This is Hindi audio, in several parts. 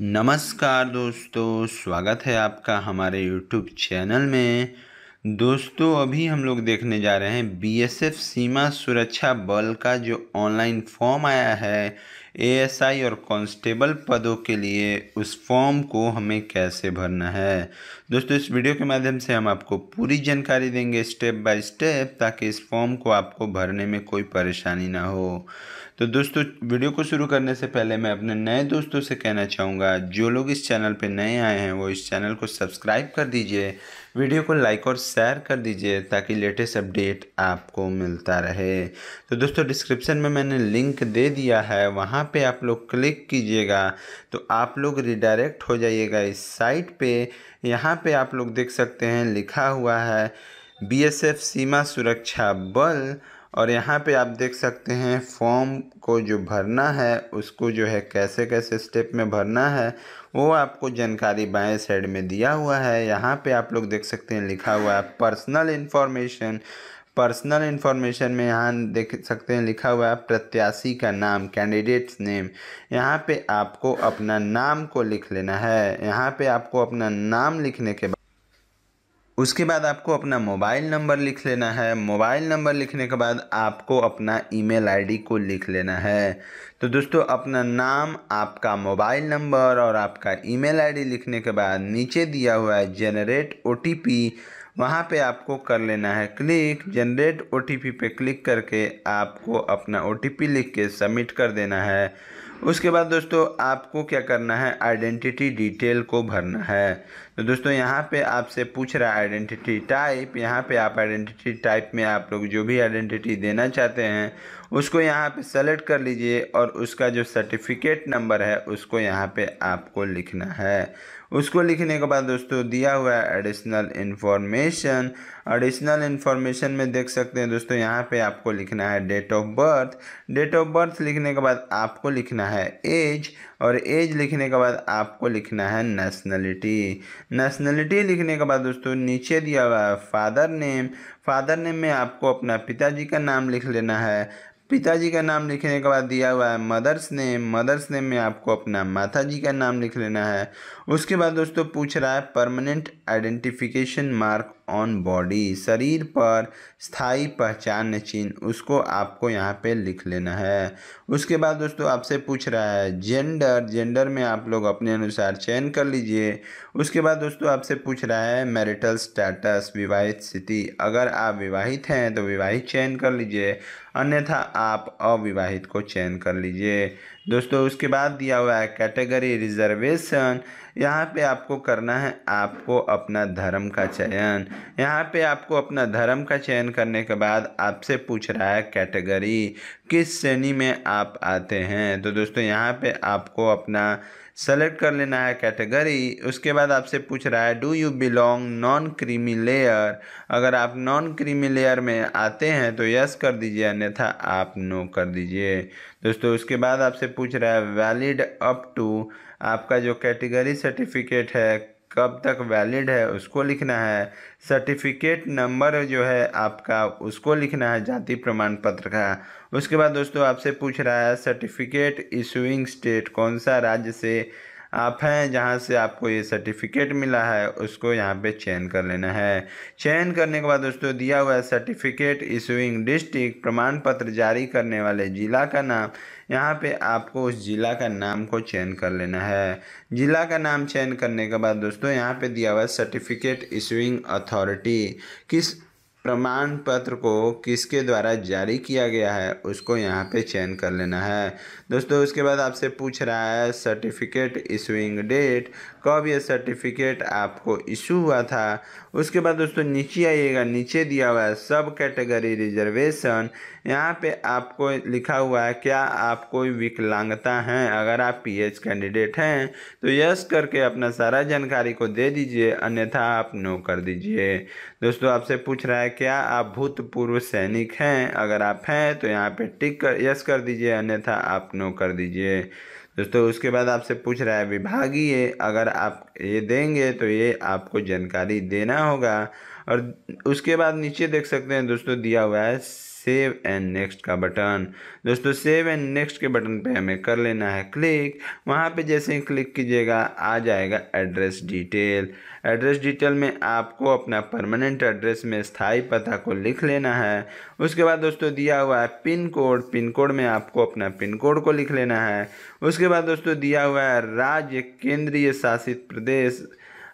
नमस्कार दोस्तों, स्वागत है आपका हमारे यूट्यूब चैनल में। दोस्तों, अभी हम लोग देखने जा रहे हैं बीएसएफ सीमा सुरक्षा बल का जो ऑनलाइन फॉर्म आया है एएसआई और कांस्टेबल पदों के लिए उस फॉर्म को हमें कैसे भरना है? दोस्तों, इस वीडियो के माध्यम से हम आपको पूरी जानकारी देंगे स्टेप बाय स्टेप, ताकि इस फॉर्म को आपको भरने में कोई परेशानी ना हो। तो दोस्तों, वीडियो को शुरू करने से पहले मैं अपने नए दोस्तों से कहना चाहूँगा, जो लोग इस चैनल पर नए आए हैं, वो इस चैनल को सब्सक्राइब कर दीजिए, वीडियो को लाइक और शेयर कर दीजिए, ताकि लेटेस्ट अपडेट आपको मिलता रहे। तो दोस्तों, डिस्क्रिप्शन में मैंने लिंक दे दिया है, वहाँ पे आप लोग क्लिक कीजिएगा तो आप लोग रिडायरेक्ट हो जाइएगा इस साइट पे। यहाँ पे आप लोग देख सकते हैं, लिखा हुआ है बीएसएफ सीमा सुरक्षा बल, और यहाँ पे आप देख सकते हैं फॉर्म को जो भरना है, उसको जो है कैसे कैसे स्टेप में भरना है, वो आपको जानकारी बाएँ साइड में दिया हुआ है। यहाँ पे आप लोग देख सकते हैं, लिखा हुआ है पर्सनल इन्फॉर्मेशन पर्सनल इन्फॉर्मेशन में यहाँ देख सकते हैं, लिखा हुआ है प्रत्याशी का नाम कैंडिडेट्स नेम यहाँ पे आपको अपना नाम को लिख लेना है। यहाँ पे आपको अपना नाम लिखने के बाद, उसके बाद आपको अपना मोबाइल नंबर लिख लेना है। मोबाइल नंबर लिखने के बाद आपको अपना ईमेल आईडी को लिख लेना है। तो दोस्तों, अपना नाम, आपका मोबाइल नंबर और आपका ईमेल आईडी लिखने के बाद नीचे दिया हुआ है जनरेट ओटीपी वहाँ पे आपको कर लेना है क्लिक जनरेट ओटीपी पे क्लिक करके आपको अपना ओटीपी लिख के सबमिट कर देना है। उसके बाद दोस्तों, आपको क्या करना है? आइडेंटिटी डिटेल को भरना है। तो दोस्तों, यहाँ पे आपसे पूछ रहा है आइडेंटिटी टाइप यहाँ पे आप आइडेंटिटी टाइप में आप लोग जो भी आइडेंटिटी देना चाहते हैं, उसको यहाँ पे सेलेक्ट कर लीजिए और उसका जो सर्टिफिकेट नंबर है, उसको यहाँ पे आपको लिखना है। उसको लिखने के बाद दोस्तों दिया हुआ है एडिशनल इन्फॉर्मेशन एडिशनल इन्फॉर्मेशन में देख सकते हैं दोस्तों, यहाँ पे आपको लिखना है date of birth date of birth लिखने के बाद आपको लिखना है एज और एज लिखने के बाद आपको लिखना है नेशनलिटी नेशनलिटी लिखने के बाद दोस्तों नीचे दिया हुआ है फादर नेम फादर नेम में आपको अपना पिताजी का नाम लिख लेना है। पिताजी का नाम लिखने के बाद दिया हुआ है मदर्स नेम। मदर्स नेम में आपको अपना माता जी का नाम लिख लेना है। उसके बाद दोस्तों पूछ रहा है permanent identification mark on body, शरीर पर स्थायी पहचान चिन्ह, उसको आपको यहाँ पे लिख लेना है। उसके बाद दोस्तों आपसे पूछ रहा है जेंडर। जेंडर में आप लोग अपने अनुसार चयन कर लीजिए। उसके बाद दोस्तों आपसे पूछ रहा है मैरिटल स्टेटस, विवाहित स्थिति। अगर आप विवाहित हैं तो विवाहित चयन कर लीजिए। अन्यथा आप अविवाहित को चयन कर लीजिए। दोस्तों, उसके बाद दिया हुआ है कैटेगरी रिजर्वेशन यहाँ पे आपको करना है आपको अपना धर्म का चयन। यहाँ पे आपको अपना धर्म का चयन करने के बाद आपसे पूछ रहा है कैटेगरी किस श्रेणी में आप आते हैं। तो दोस्तों, यहाँ पे आपको अपना सेलेक्ट कर लेना है कैटेगरी उसके बाद आपसे पूछ रहा है do you belong non creamy layer अगर आप नॉन क्रीमी लेयर में आते हैं तो यस कर दीजिए, अन्यथा आप नो कर दीजिए। दोस्तों, उसके बाद आपसे पूछ रहा है वैलिड अप टू आपका जो कैटेगरी सर्टिफिकेट है कब तक वैलिड है उसको लिखना है। सर्टिफिकेट नंबर जो है आपका उसको लिखना है, जाति प्रमाण पत्र का। उसके बाद दोस्तों आपसे पूछ रहा है सर्टिफिकेट इशूइंग स्टेट कौन सा राज्य से आप हैं, जहाँ से आपको ये सर्टिफिकेट मिला है, उसको यहाँ पे चयन कर लेना है। चयन करने के बाद दोस्तों, दिया हुआ सर्टिफिकेट इशूइंग डिस्ट्रिक्ट प्रमाण पत्र जारी करने वाले ज़िला का नाम। यहाँ पे आपको उस ज़िला का नाम को चयन कर लेना है। ज़िला का नाम चयन करने के बाद दोस्तों, यहाँ पे दिया हुआ है सर्टिफिकेट इशूइंग अथॉरिटी किस प्रमाण पत्र को किसके द्वारा जारी किया गया है, उसको यहाँ पे चयन कर लेना है। दोस्तों, उसके बाद आपसे पूछ रहा है सर्टिफिकेट इशूइंग डेट कब ये सर्टिफिकेट आपको इशू हुआ था? उसके बाद दोस्तों, नीचे आइएगा, नीचे दिया हुआ है, सब कैटेगरी रिजर्वेशन यहाँ पे आपको लिखा हुआ है, क्या आप कोई विकलांगता हैं? अगर आप पीएच कैंडिडेट हैं तो यस करके अपना सारा जानकारी को दे दीजिए, अन्यथा आप नो कर दीजिए। दोस्तों, आपसे पूछ रहा है क्या आप भूतपूर्व सैनिक हैं? अगर आप हैं तो यहाँ पे टिक कर, यस कर दीजिए, अन्यथा आप नो कर दीजिए। दोस्तों, उसके बाद आपसे पूछ रहा है विभागीय, अगर आप ये देंगे तो ये आपको जानकारी देना होगा। और उसके बाद नीचे देख सकते हैं, दोस्तों, दिया हुआ है सेव एंड नेक्स्ट का बटन। दोस्तों, सेव एंड नेक्स्ट के बटन पे हमें कर लेना है क्लिक। वहाँ पे जैसे ही क्लिक कीजिएगा, आ जाएगा एड्रेस डिटेल। एड्रेस डिटेल में आपको अपना परमानेंट एड्रेस में स्थायी पता को लिख लेना है। उसके बाद दोस्तों, दिया हुआ है पिन कोड। पिन कोड में आपको अपना पिन कोड को लिख लेना है। उसके बाद दोस्तों, दिया हुआ है राज्य केंद्रीय शासित प्रदेश।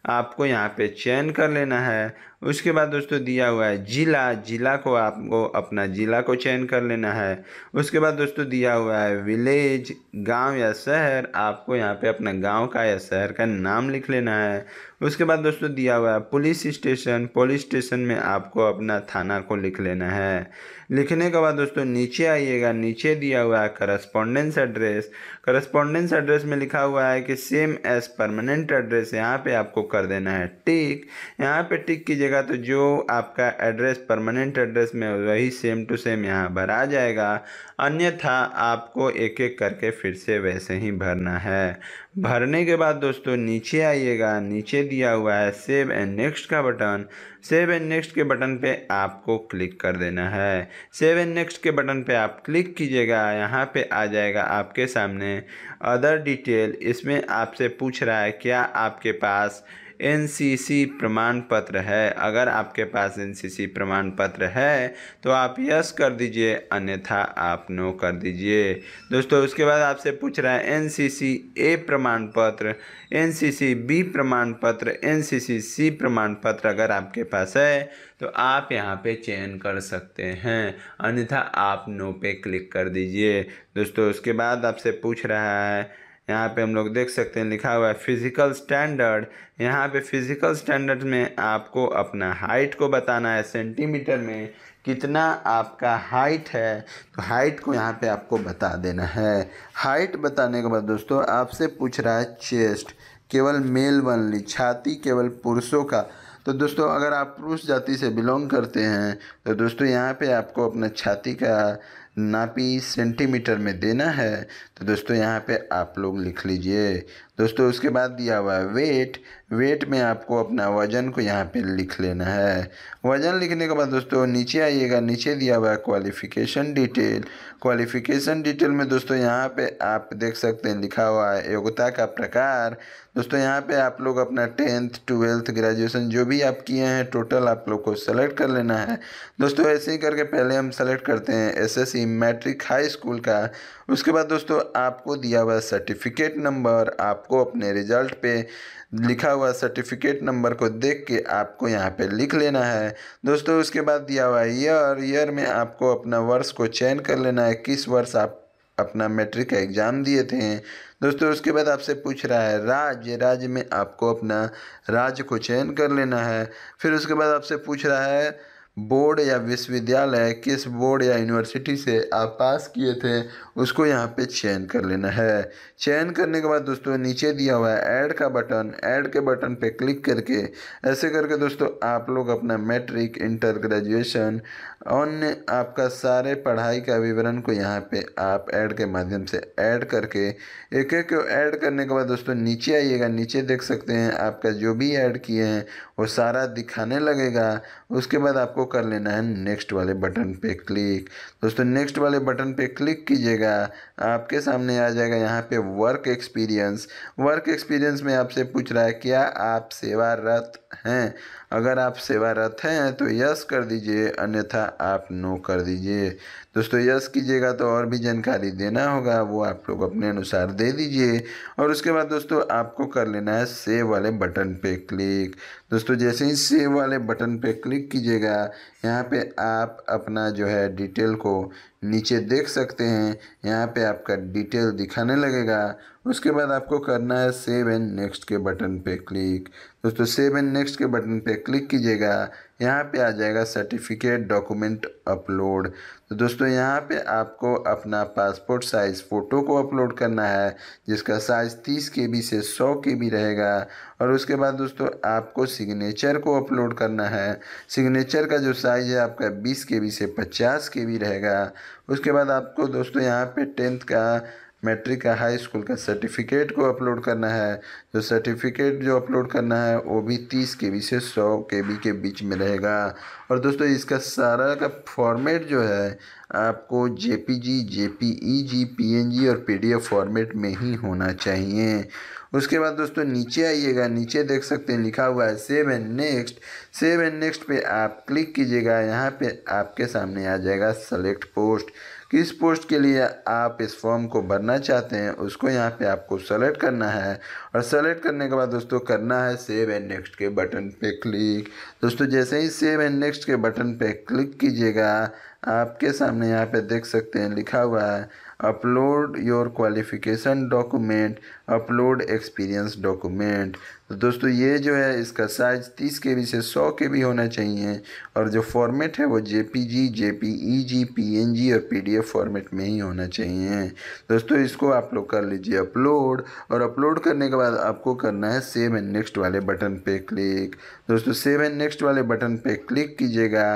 आपको यहाँ पे चयन कर लेना है। उसके बाद दोस्तों दिया हुआ है ज़िला ज़िला को आपको अपना ज़िला को चयन कर लेना है। उसके बाद दोस्तों दिया हुआ है विलेज, गाँव या शहर, आपको यहाँ पे अपना गाँव का या शहर का नाम लिख लेना है। उसके बाद दोस्तों दिया हुआ है पुलिस स्टेशन पुलिस स्टेशन में आपको अपना थाना को लिख लेना है। लिखने के बाद दोस्तों नीचे आइएगा, नीचे दिया हुआ है करस्पॉन्डेंस एड्रेस करस्पॉन्डेंस एड्रेस में लिखा हुआ है कि सेम एज परमानेंट एड्रेस यहाँ पे आपको कर देना है टिक। यहाँ पे टिक कीजिएगा तो जो आपका एड्रेस, परमानेंट एड्रेस में वही सेम टू सेम यहाँ भरा जाएगा। अन्यथा आपको एक एक करके फिर से वैसे ही भरना है। भरने के बाद दोस्तों नीचे आइएगा, नीचे दिया हुआ है सेव एंड नेक्स्ट का बटन। सेव एंड नेक्स्ट के बटन पे आपको क्लिक कर देना है। सेव एंड नेक्स्ट के बटन पे आप क्लिक कीजिएगा, यहाँ पे आ जाएगा आपके सामने अदर डिटेल इसमें आपसे पूछ रहा है, क्या आपके पास एनसीसी प्रमाण पत्र है। अगर आपके पास एनसीसी प्रमाण पत्र है तो आप यस कर दीजिए, अन्यथा आप नो कर दीजिए। दोस्तों, उसके बाद आपसे पूछ रहा है, एनसीसी ए प्रमाण पत्र, एनसीसी बी प्रमाण पत्र, एनसीसी सी प्रमाण पत्र अगर आपके पास है तो आप यहाँ पे चयन कर सकते हैं। अन्यथा आप नो पे क्लिक कर दीजिए। दोस्तों, उसके बाद आपसे पूछ रहा है यहाँ पे हम लोग देख सकते हैं, लिखा हुआ है फ़िज़िकल स्टैंडर्ड यहाँ पे फ़िज़िकल स्टैंडर्ड में आपको अपना हाइट को बताना है सेंटीमीटर में कितना आपका हाइट है। तो हाइट को यहाँ पे आपको बता देना है। हाइट बताने के बाद दोस्तों, आपसे पूछ रहा है चेस्ट केवल मेल बनली छाती केवल पुरुषों का। तो दोस्तों, अगर आप पुरुष जाति से बिलोंग करते हैं तो दोस्तों यहाँ पे आपको अपना छाती का नापी सेंटीमीटर में देना है। तो दोस्तों यहाँ पे आप लोग लिख लीजिए। दोस्तों, उसके बाद दिया हुआ है वेट। वेट में आपको अपना वज़न को यहाँ पे लिख लेना है। वज़न लिखने के बाद दोस्तों, नीचे आइएगा, नीचे दिया हुआ है क्वालिफ़िकेशन डिटेल क्वालिफ़िकेशन डिटेल में दोस्तों, यहाँ पे आप देख सकते हैं, लिखा हुआ है योग्यता का प्रकार। दोस्तों, यहाँ पे आप लोग अपना टेंथ ट्वेल्थ ग्रेजुएशन जो भी आप किए हैं टोटल आप लोग को सेलेक्ट कर लेना है। दोस्तों, ऐसे ही करके पहले हम सेलेक्ट करते हैं S SSC matric high school का। उसके बाद दोस्तों, आपको दिया हुआ सर्टिफिकेट नंबर आपको अपने रिज़ल्ट पे लिखा हुआ सर्टिफिकेट नंबर को देख के आपको यहाँ पे लिख लेना है। दोस्तों, उसके बाद दिया हुआ है ईयर ईयर में आपको अपना वर्ष को चयन कर लेना है। किस वर्ष आप अपना मैट्रिक का एग्ज़ाम दिए थे? दोस्तों, उसके बाद आपसे पूछ रहा है, राज्य। राज्य में आपको अपना राज्य को चयन कर लेना है। फिर उसके बाद आपसे पूछ रहा है बोर्ड या विश्वविद्यालय किस बोर्ड या यूनिवर्सिटी से आप पास किए थे, उसको यहाँ पे चयन कर लेना है। चयन करने के बाद दोस्तों, नीचे दिया हुआ है ऐड का बटन। ऐड के बटन पे क्लिक करके, ऐसे करके दोस्तों, आप लोग अपना मैट्रिक, इंटर, ग्रेजुएशन, अन्य आपका सारे पढ़ाई का विवरण को यहाँ पे आप ऐड के माध्यम से ऐड करके एक एक को ऐड करने के बाद दोस्तों, नीचे आइएगा, नीचे देख सकते हैं, आपका जो भी ऐड किए हैं, वो सारा दिखाने लगेगा। उसके बाद आपको कर लेना है नेक्स्ट वाले बटन पे क्लिक दोस्तों नेक्स्ट वाले बटन पे क्लिक कीजिएगा, आपके सामने आ जाएगा यहाँ पे वर्क एक्सपीरियंस वर्क एक्सपीरियंस में आपसे पूछ रहा है, क्या आप सेवारत हैं? अगर आप सेवारत हैं तो यस कर दीजिए, अन्यथा आप नो कर दीजिए। दोस्तों, यस कीजिएगा तो और भी जानकारी देना होगा, वो आप लोग अपने अनुसार दे दीजिए। और उसके बाद दोस्तों, आपको कर लेना है सेव वाले बटन पे क्लिक। दोस्तों, जैसे ही सेव वाले बटन पे क्लिक कीजिएगा यहाँ पे आप अपना जो है डिटेल को नीचे देख सकते हैं। यहाँ पे आपका डिटेल दिखाने लगेगा। उसके बाद आपको करना है सेव एंड नेक्स्ट के बटन पे क्लिक दोस्तों सेव एंड नेक्स्ट के बटन पे क्लिक कीजिएगा। यहाँ पे आ जाएगा सर्टिफिकेट डॉक्यूमेंट अपलोड तो दोस्तों, यहाँ पे आपको अपना पासपोर्ट साइज़ फ़ोटो को अपलोड करना है, जिसका साइज़ तीस के बी से सौ के बी रहेगा। और उसके बाद दोस्तों, आपको सिग्नेचर को अपलोड करना है। सिग्नेचर का जो साइज़ है, आपका बीस के बी से पचास के बी रहेगा। उसके बाद आपको दोस्तों, यहाँ पे टेंथ का मैट्रिक का हाई स्कूल का सर्टिफिकेट को अपलोड करना है। तो सर्टिफिकेट जो अपलोड करना है, वो भी तीस के बी से सौ के बी के बीच में रहेगा। और दोस्तों, इसका सारा का फॉर्मेट जो है, आपको J P G J P E G P N G और पी डी एफ़ फॉर्मेट में ही होना चाहिए। उसके बाद दोस्तों, नीचे आइएगा। नीचे देख सकते हैं, लिखा हुआ है save and next save and next पे आप क्लिक कीजिएगा। यहाँ पे आपके सामने आ जाएगा सेलेक्ट पोस्ट किस पोस्ट के लिए आप इस फॉर्म को भरना चाहते हैं, उसको यहाँ पे आपको सेलेक्ट करना है। और सेलेक्ट करने के बाद दोस्तों करना है सेव एंड नेक्स्ट के बटन पे क्लिक दोस्तों जैसे ही सेव एंड नेक्स्ट के बटन पे क्लिक कीजिएगा, आपके सामने यहाँ पे देख सकते हैं लिखा हुआ है upload your qualification document upload experience document तो दोस्तों, ये जो है इसका साइज़ तीस के बी से सौ के बी होना चाहिए और जो फॉर्मेट है वो J P G J P E G P N G और पी डी एफ़ फॉर्मेट में ही होना चाहिए। दोस्तों, इसको आप लोग कर लीजिए अपलोड और अपलोड करने के बाद आपको करना है सेव एंड नेक्स्ट वाले बटन पे क्लिक दोस्तों सेव एंड नेक्स्ट वाले बटन पे क्लिक कीजिएगा।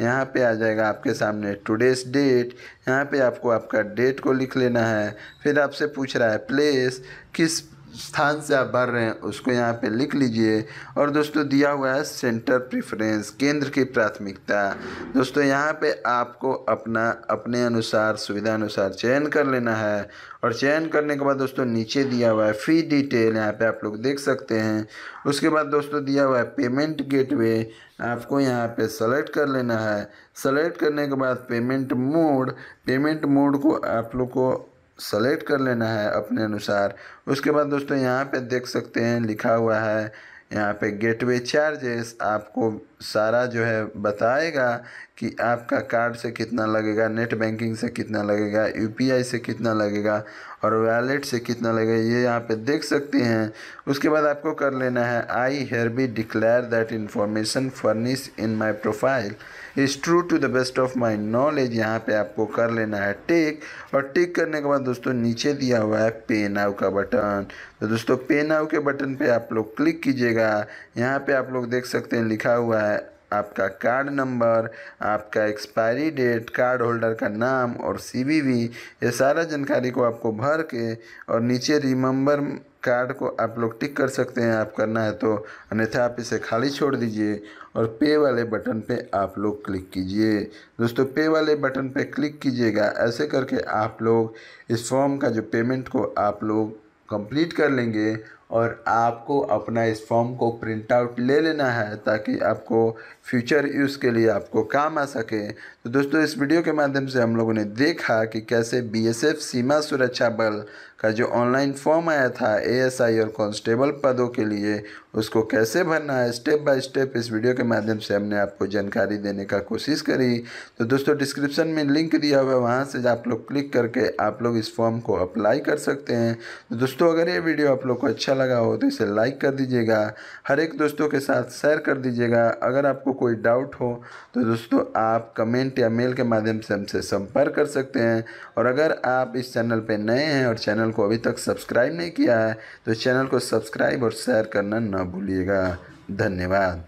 यहाँ पे आ जाएगा आपके सामने टुडेस डेट यहाँ पे आपको आपका डेट को लिख लेना है। फिर आपसे पूछ रहा है प्लेस किस स्थान से आप भर रहे हैं, उसको यहाँ पे लिख लीजिए। और दोस्तों, दिया हुआ है सेंटर प्रेफरेंस केंद्र की प्राथमिकता। दोस्तों, यहाँ पे आपको अपना, अपने अनुसार, सुविधा अनुसार चयन कर लेना है। और चयन करने के बाद दोस्तों, नीचे दिया हुआ है फ़ी डिटेल यहाँ पे आप लोग देख सकते हैं। उसके बाद दोस्तों, दिया हुआ है पेमेंट गेटवे आपको यहाँ पे सेलेक्ट कर लेना है। सेलेक्ट करने के बाद पेमेंट मोड पेमेंट मोड को आप लोग को सेलेक्ट कर लेना है अपने अनुसार। उसके बाद दोस्तों यहाँ पे देख सकते हैं, लिखा हुआ है, यहाँ पे गेटवे चार्जेस आपको सारा जो है बताएगा कि आपका कार्ड से कितना लगेगा, नेट बैंकिंग से कितना लगेगा यूपीआई से कितना लगेगा और वैलेट से कितना लगेगा, ये यहाँ पे देख सकते हैं। उसके बाद आपको कर लेना है I hereby declare that information furnish in my profile is true to the best of my knowledge यहाँ पे आपको कर लेना है टिक और टिक करने के बाद दोस्तों नीचे दिया हुआ है पे नाउ का बटन। तो दोस्तों पे नाउ के बटन पे आप लोग क्लिक कीजिएगा। यहाँ पे आप लोग देख सकते हैं लिखा हुआ है आपका कार्ड नंबर आपका एक्सपायरी डेट कार्ड होल्डर का नाम और सीवीवी ये सारा जानकारी को आपको भर के और नीचे रिमेंबर कार्ड को आप लोग टिक कर सकते हैं आप करना है तो। अन्यथा आप इसे खाली छोड़ दीजिए और पे वाले बटन पे आप लोग क्लिक कीजिए। दोस्तों पे वाले बटन पे क्लिक कीजिएगा, ऐसे करके आप लोग इस फॉर्म का जो पेमेंट को आप लोग कंप्लीट कर लेंगे और आपको अपना इस फॉर्म को प्रिंट आउट ले लेना है ताकि आपको फ्यूचर यूज़ के लिए आपको काम आ सके। तो दोस्तों, इस वीडियो के माध्यम से हम लोगों ने देखा कि कैसे बीएसएफ सीमा सुरक्षा बल का जो ऑनलाइन फॉर्म आया था एएसआई और कांस्टेबल पदों के लिए, उसको कैसे भरना है स्टेप बाय स्टेप इस वीडियो के माध्यम से हमने आपको जानकारी देने का कोशिश करी। तो दोस्तों डिस्क्रिप्शन में लिंक दिया हुआ है, वहाँ से आप लोग क्लिक करके आप लोग इस फॉर्म को अप्लाई कर सकते हैं। तो दोस्तों, अगर ये वीडियो आप लोग को अच्छा लगा हो तो इसे लाइक कर दीजिएगा। हर एक दोस्तों के साथ शेयर कर दीजिएगा। अगर आपको कोई डाउट हो तो दोस्तों आप कमेंट या मेल के माध्यम से हमसे संपर्क कर सकते हैं। और अगर आप इस चैनल पर नए हैं और चैनल को अभी तक सब्सक्राइब नहीं किया है तो चैनल को सब्सक्राइब और शेयर करना ना भूलिएगा। धन्यवाद।